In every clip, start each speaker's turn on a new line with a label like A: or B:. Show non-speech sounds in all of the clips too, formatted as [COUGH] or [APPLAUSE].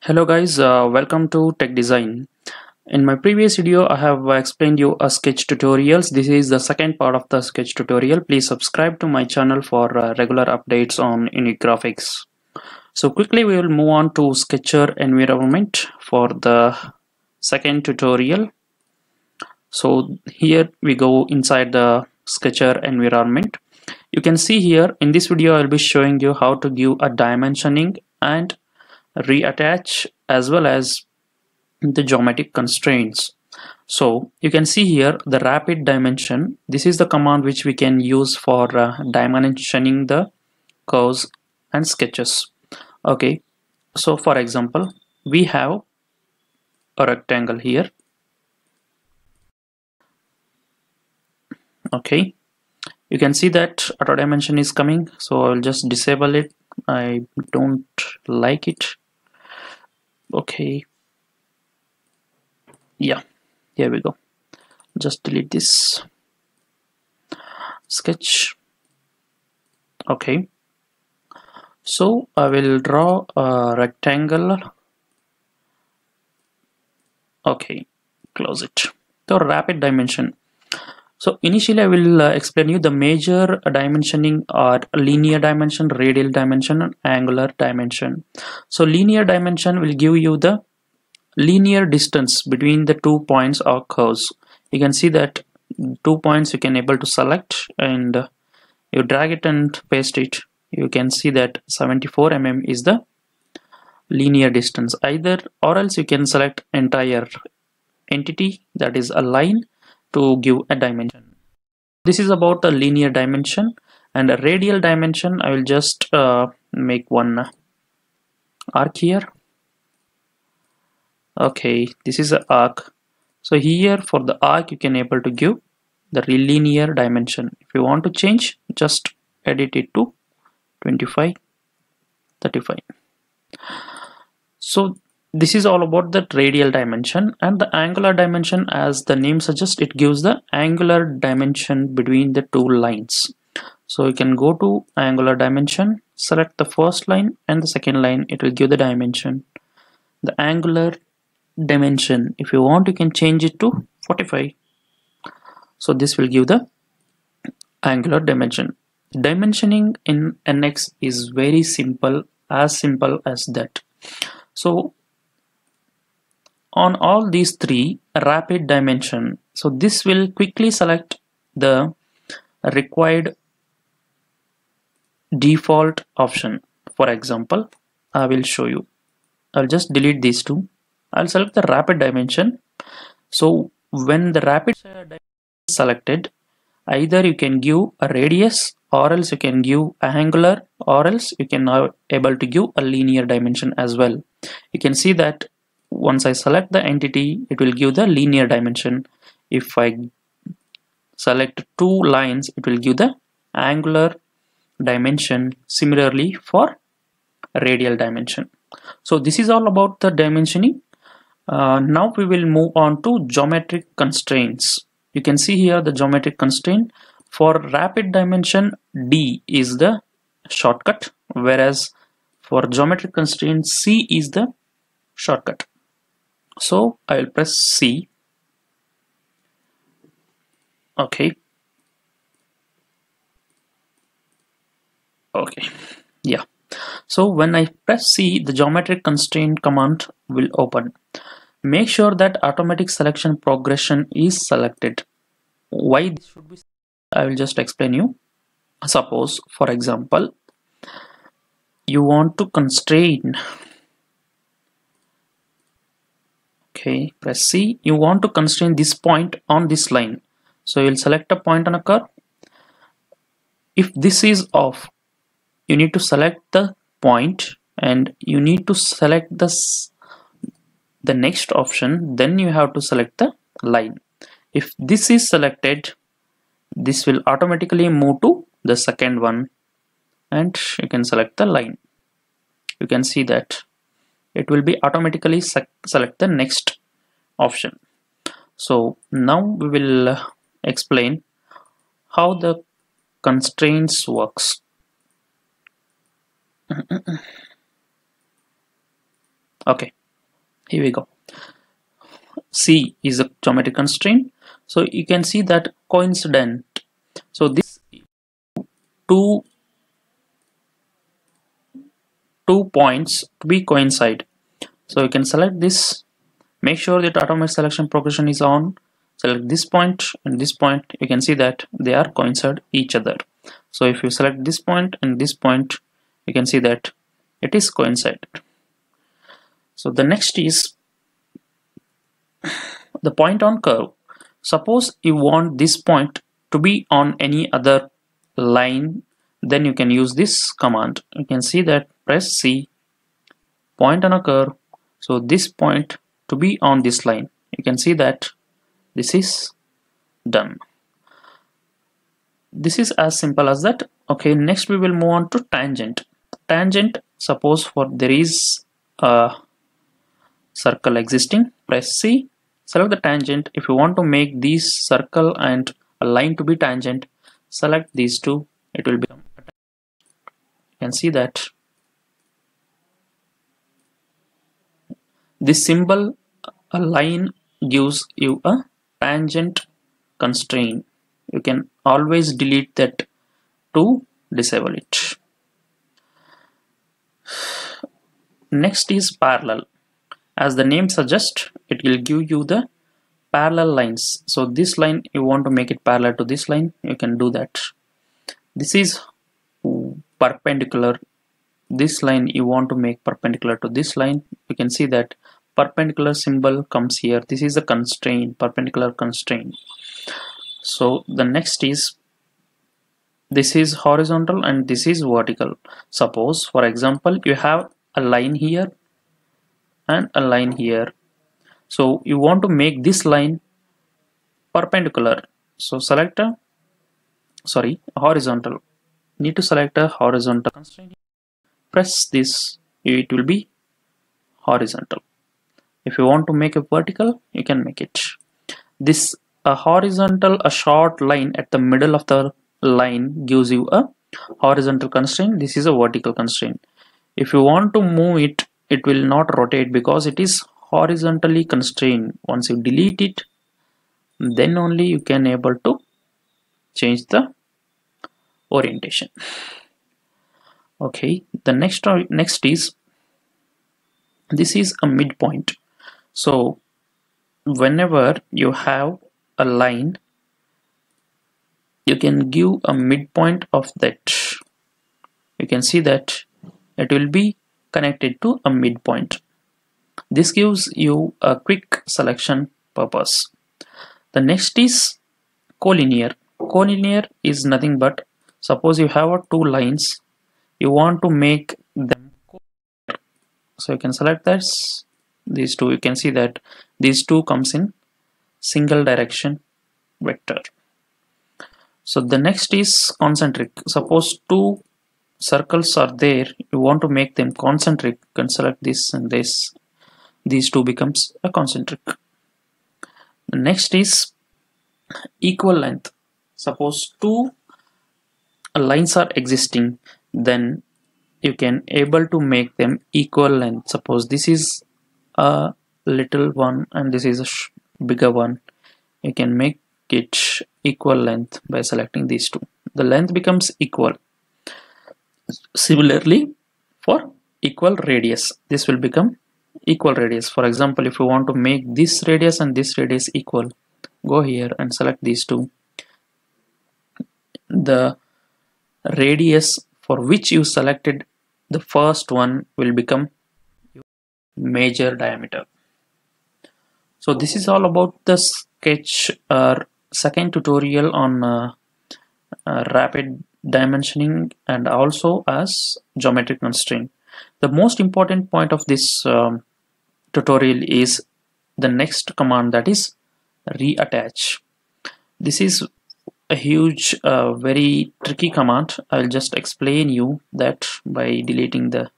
A: Hello guys, uh, welcome to Tech Design. In my previous video, I have explained you a sketch tutorials. This is the second part of the sketch tutorial. Please subscribe to my channel for uh, regular updates on Unigraphics. So quickly we will move on to Sketcher environment for the second tutorial. So here we go inside the Sketcher environment. You can see here in this video I will be showing you how to give a dimensioning and reattach as well as the geometric constraints. So you can see here the rapid dimension. This is the command which we can use for uh, dimensioning the curves and sketches. Okay. So for example we have a rectangle here. Okay. You can see that auto dimension is coming so I'll just disable it. I don't like it okay. Yeah. Here we go. Just delete this. Sketch. Okay. So I will draw a rectangle. Okay. Close it. The rapid dimension so initially I will uh, explain you the major dimensioning are linear dimension, radial dimension angular dimension. So linear dimension will give you the linear distance between the two points or curves. You can see that two points you can able to select and you drag it and paste it. You can see that 74 mm is the linear distance either or else you can select entire entity that is a line to give a dimension. This is about a linear dimension and a radial dimension. I will just uh, make one arc here. Okay, this is an arc. So here for the arc you can able to give the linear dimension. If you want to change, just edit it to 25, 35. So this is all about the radial dimension and the angular dimension. As the name suggests it gives the angular dimension between the two lines. So you can go to angular dimension select the first line and the second line. It will give the dimension the angular dimension. If you want you can change it to 45 so this will give the angular dimension. Dimensioning in NX is very simple as simple as that. So on all these three rapid dimension. So this will quickly select the required default option. For example I will show you. I'll just delete these two. I'll select the rapid dimension. So when the rapid dimension is selected either you can give a radius or else you can give a angular or else you can now able to give a linear dimension as well. You can see that once I select the entity it will give the linear dimension. If I select two lines it will give the angular dimension. Similarly for radial dimension. So this is all about the dimensioning. Uh, now we will move on to geometric constraints. You can see here the geometric constraint. For rapid dimension D is the shortcut whereas for geometric constraint C is the shortcut so I will press C. Okay. Okay. Yeah. So when I press C the geometric constraint command will open. Make sure that automatic selection progression is selected. Why this should be I will just explain you. Suppose for example you want to constrain okay press C. You want to constrain this point on this line. So you'll select a point on a curve. If this is off you need to select the point and you need to select this the next option. Then you have to select the line. If this is selected this will automatically move to the second one and you can select the line. You can see that it will be automatically select the next option. So now we will uh, explain how the constraints works. [CLEARS THROAT] Okay here we go. C is a geometric constraint. So you can see that coincident. So this two two points to be coincide. So you can select this. Make sure that automatic selection progression is on. Select this point and this point. You can see that they are coincide each other. So if you select this point and this point you can see that it is coincided. So the next is the point on curve. Suppose you want this point to be on any other line then you can use this command. You can see that press C. Point on a curve. So this point to be on this line. You can see that this is done. This is as simple as that. Okay next we will move on to tangent. Tangent suppose for there is a circle existing. Press C. Select the tangent. If you want to make this circle and a line to be tangent select these two. It will become you can see that this symbol a line gives you a tangent constraint. You can always delete that to disable it. Next is parallel. As the name suggests it will give you the parallel lines. So this line you want to make it parallel to this line you can do that. This is perpendicular this line you want to make perpendicular to this line you can see that perpendicular symbol comes here. This is a constraint perpendicular constraint. So the next is this is horizontal and this is vertical. Suppose for example you have a line here and a line here. So you want to make this line perpendicular. So select a sorry horizontal. Need to select a horizontal constraint press this it will be horizontal. If you want to make a vertical you can make it. This a horizontal a short line at the middle of the line gives you a horizontal constraint. This is a vertical constraint. If you want to move it it will not rotate because it is horizontally constrained. Once you delete it then only you can able to change the orientation okay the next uh, next is this is a midpoint. So whenever you have a line you can give a midpoint of that. You can see that it will be connected to a midpoint. This gives you a quick selection purpose. The next is collinear. Collinear is nothing but suppose you have two lines you want to make them so you can select this these two. You can see that these two comes in single direction vector. So the next is concentric. Suppose two circles are there. You want to make them concentric. You can select this and this. These two becomes a concentric. The next is equal length. Suppose two lines are existing then you can able to make them equal length. Suppose this is a little one and this is a bigger one. You can make it equal length by selecting these two. The length becomes equal. Similarly for equal radius this will become equal radius. For example if you want to make this radius and this radius equal go here and select these two. The radius for which you selected the first one will become major diameter. So this is all about the sketch uh, second tutorial on uh, uh, rapid dimensioning and also as geometric constraint. The most important point of this um, tutorial is the next command that is reattach. This is a huge uh, very tricky command. I'll just explain you that by deleting the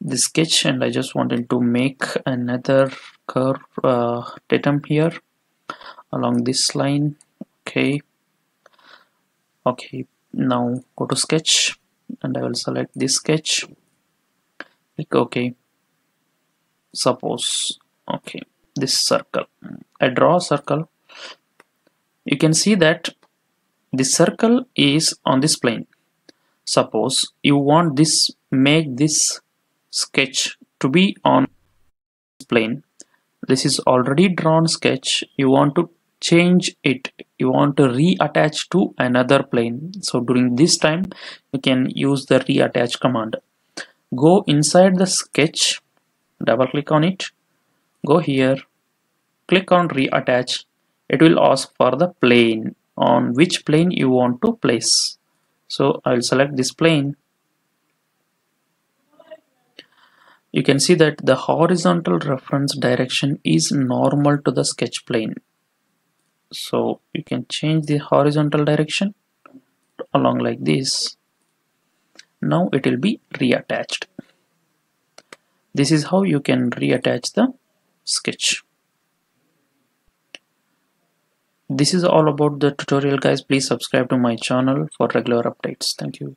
A: the sketch and I just wanted to make another curve uh, datum here along this line. Okay. Okay. Now go to sketch and I will select this sketch. Click OK. Suppose. Okay. This circle. I draw a circle you can see that the circle is on this plane. Suppose you want this make this sketch to be on this plane. This is already drawn sketch. You want to change it. You want to reattach to another plane. So during this time you can use the reattach command. Go inside the sketch double click on it. Go here click on reattach it will ask for the plane on which plane you want to place. So I'll select this plane. You can see that the horizontal reference direction is normal to the sketch plane. So you can change the horizontal direction along like this. Now it will be reattached. This is how you can reattach the sketch this is all about the tutorial guys. Please subscribe to my channel for regular updates. Thank you